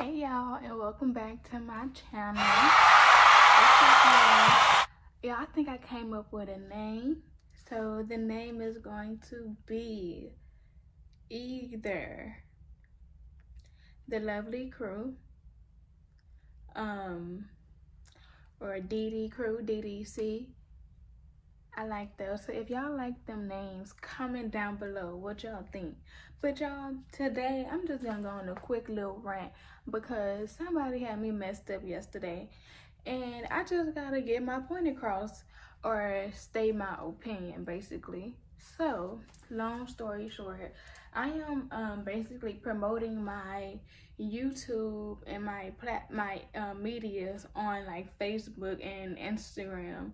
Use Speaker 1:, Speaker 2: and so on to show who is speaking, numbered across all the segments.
Speaker 1: Hey y'all and welcome back to my channel. Yeah, I think I came up with a name. So the name is going to be either the lovely crew um or DD crew DDC I like those. So if y'all like them names, comment down below what y'all think. But y'all, today I'm just gonna go on a quick little rant because somebody had me messed up yesterday. And I just gotta get my point across or state my opinion basically. So, long story short, I am um, basically promoting my YouTube and my plat my uh, medias on like Facebook and Instagram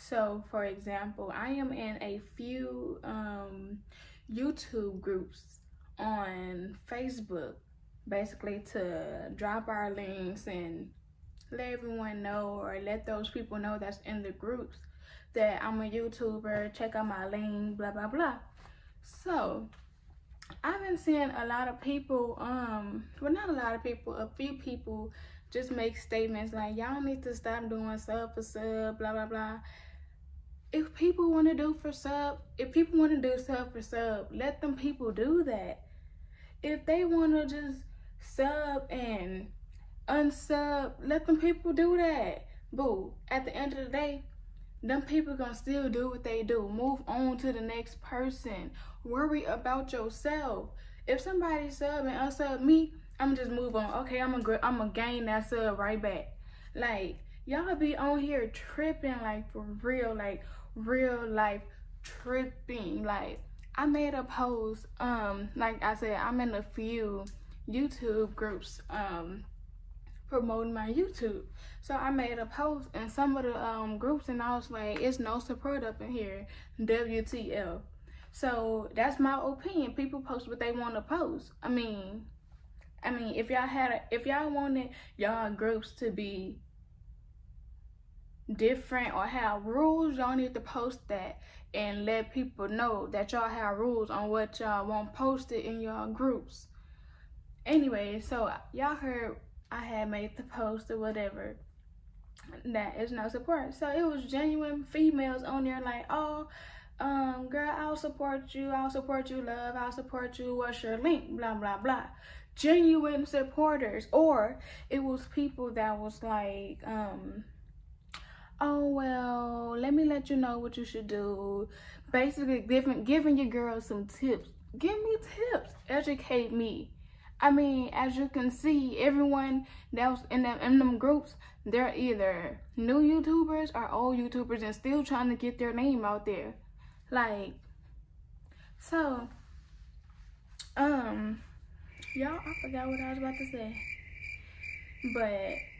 Speaker 1: so, for example, I am in a few um, YouTube groups on Facebook, basically to drop our links and let everyone know or let those people know that's in the groups that I'm a YouTuber, check out my link, blah, blah, blah. So, I've been seeing a lot of people, um, well, not a lot of people, a few people just make statements like, y'all need to stop doing sub for sub, blah, blah, blah if people want to do for sub, if people want to do sub for sub, let them people do that. If they want to just sub and unsub, let them people do that. Boo. At the end of the day, them people gonna still do what they do. Move on to the next person. Worry about yourself. If somebody sub and unsub me, I'm just move on. Okay, I'm gonna I'm gonna gain that sub right back. Like y'all be on here tripping like for real. Like real life tripping. Like I made a post, um, like I said, I'm in a few YouTube groups um promoting my YouTube. So I made a post in some of the um groups and I was like, it's no support up in here. WTF. So that's my opinion. People post what they want to post. I mean, I mean, if y'all had, a, if y'all wanted y'all groups to be different or have rules, y'all need to post that and let people know that y'all have rules on what y'all want posted in y'all groups. Anyway, so y'all heard I had made the post or whatever. That is no support. So it was genuine females on there like, oh, um, girl, I'll support you, I'll support you, love, I'll support you, what's your link, blah, blah, blah. Genuine supporters. Or it was people that was like, um, oh well let me let you know what you should do. Basically giving giving your girl some tips. Give me tips. Educate me. I mean as you can see everyone that was in them in them groups they're either new youtubers or old youtubers and still trying to get their name out there. Like so um y'all i forgot what i was about to say. But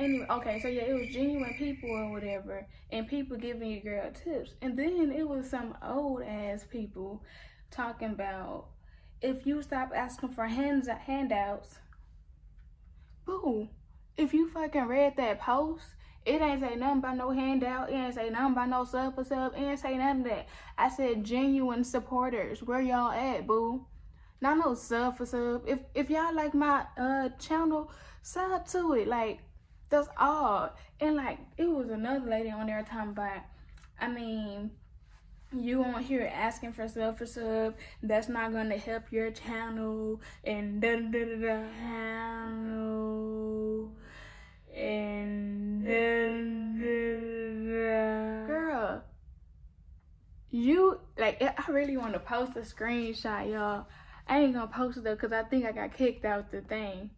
Speaker 1: anyway, okay, so yeah, it was genuine people or whatever, and people giving your girl tips. And then it was some old ass people talking about if you stop asking for hands handouts, boo, if you fucking read that post, it ain't say nothing about no handout. It ain't say nothing about no sub for sub. It ain't say nothing that. I said genuine supporters. Where y'all at, boo? Not no sub for sub. If if y'all like my uh channel, sub to it. Like that's all. And like it was another lady on there talking about, I mean, you on here asking for sub for sub, that's not gonna help your channel and da da da da channel and da, da, da, girl. You like I really want to post a screenshot, y'all. I ain't gonna post it though because I think I got kicked out the thing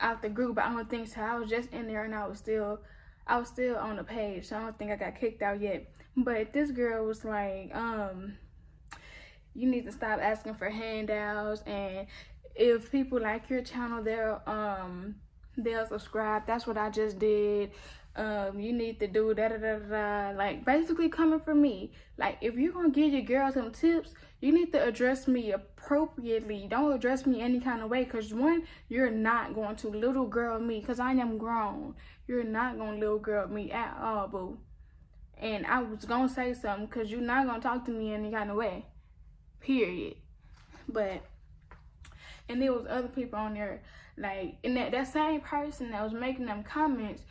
Speaker 1: out the group, but I don't think so. I was just in there and I was still I was still on the page, so I don't think I got kicked out yet. But this girl was like, um, you need to stop asking for handouts and if people like your channel, they'll um they'll subscribe. That's what I just did. Um, you need to do da da da da. Like basically coming from me. Like if you're gonna give your girl some tips, you need to address me appropriately. Don't address me any kind of way. Cause one, you're not going to little girl me. Cause I am grown. You're not gonna little girl me at all, boo. And I was gonna say something cause you're not gonna talk to me any kind of way. Period. But and there was other people on there like and that, that same person that was making them comments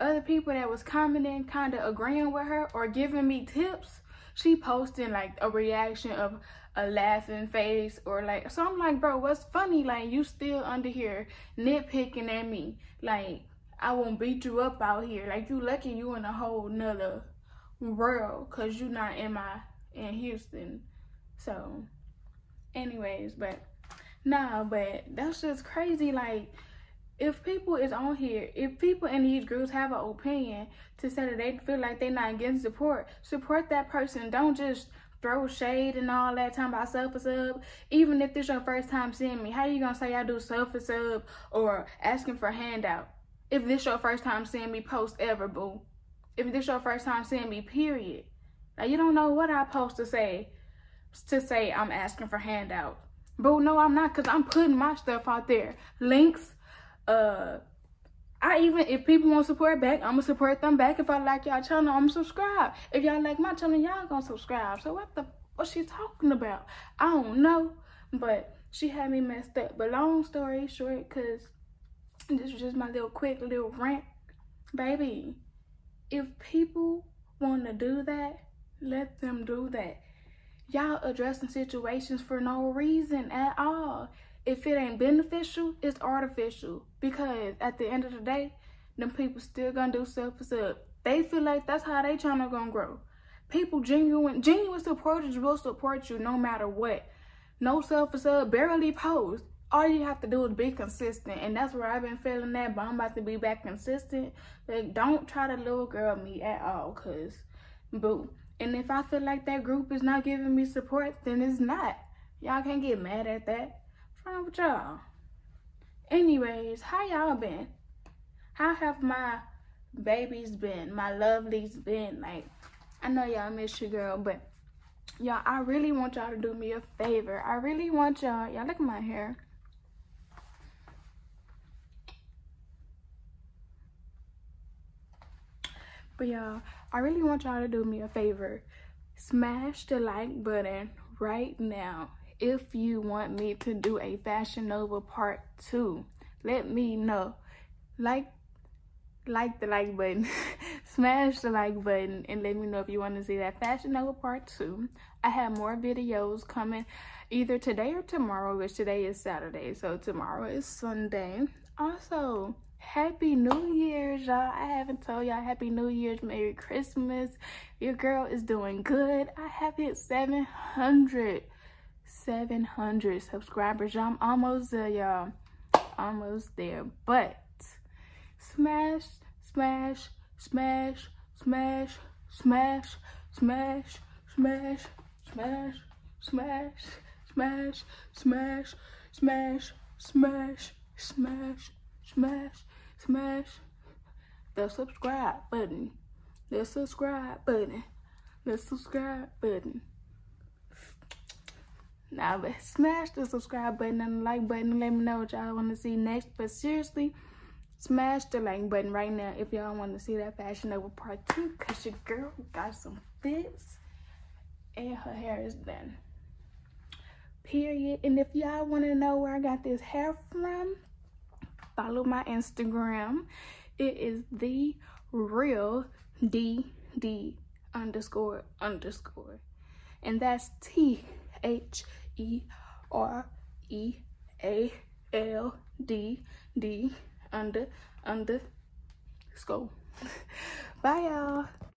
Speaker 1: other people that was commenting kind of agreeing with her or giving me tips she posting like a reaction of a laughing face or like so i'm like bro what's funny? Like you still under here nitpicking at me. Like i won't beat you up out here. Like you lucky you in a whole nother world because you not in my in houston. So anyways but nah but that's just crazy like if people is on here, if people in these groups have an opinion to say that they feel like they're not getting support, support that person. Don't just throw shade and all that time about self sub. Even if this your first time seeing me, how you gonna say I do self sub or asking for handout? If this your first time seeing me post ever, boo. If this your first time seeing me, period. Now you don't know what I post to say to say I'm asking for handout. Boo, no, I'm not, cause I'm putting my stuff out there. Links, uh I even if people want to support back, I'ma support them back. If I like y'all channel, I'ma subscribe. If y'all like my channel, y'all gonna subscribe. So what the what she talking about? I don't know. But she had me messed up. But long story short, cause this was just my little quick little rant. Baby, if people wanna do that, let them do that. Y'all addressing situations for no reason at all if it ain't beneficial, it's artificial. Because at the end of the day, them people still gonna do self sub. They feel like that's how they trying to gonna grow. People genuine genuine supporters will support you no matter what. No self sub, barely post. All you have to do is be consistent. And that's where I've been feeling that, but I'm about to be back consistent. Like don't try to little girl me at all, cause boo. And if I feel like that group is not giving me support, then it's not. Y'all can't get mad at that wrong with y'all? Anyways, how y'all been? How have my babies been? My lovelies been? Like, I know y'all miss your girl, but y'all, I really want y'all to do me a favor. I really want y'all, y'all look at my hair. But y'all, I really want y'all to do me a favor. Smash the like button right now if you want me to do a Fashion Nova part two. Let me know. Like like the like button, smash the like button, and let me know if you want to see that Fashion Nova part two. I have more videos coming either today or tomorrow, which today is Saturday, so tomorrow is Sunday. Also, Happy New Year's, y'all. I haven't told y'all Happy New Year's, Merry Christmas. Your girl is doing good. I have hit 700 700 subscribers. I'm almost there, y'all. Almost there. But smash, smash, smash, smash, smash, smash, smash, smash, smash, smash, smash, smash, smash, smash, smash, smash the subscribe button. The subscribe button. The subscribe button. Now, smash the subscribe button and the like button let me know what y'all want to see next. But seriously, smash the like button right now if y'all want to see that Fashion Nova part two because your girl got some fits and her hair is done. Period. And if y'all want to know where I got this hair from, follow my Instagram. It is the real D D underscore underscore. And that's T H E R E A L D D under under scope. Bye y'all.